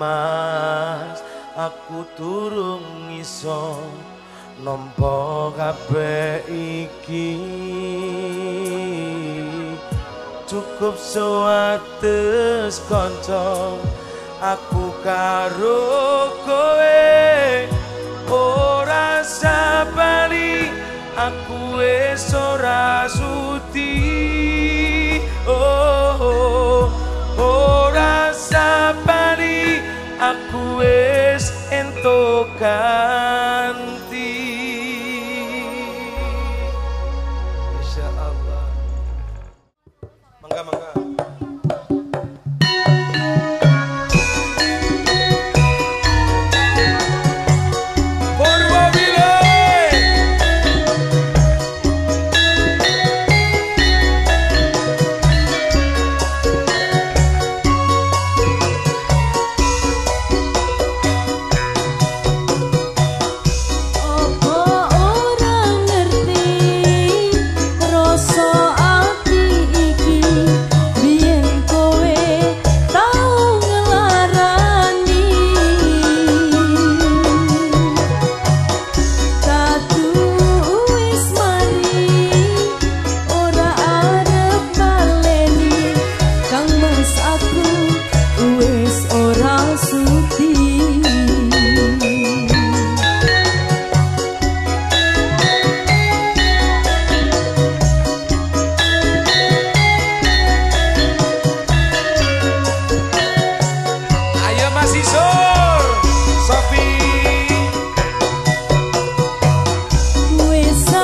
mas aku turung iso nampa kabeh iki. Cukup suates kanca aku karo kowe. Ora sabari aku wis ora sudi aku wis entuk ganti. Masya Allah. Mangga mangga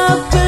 love.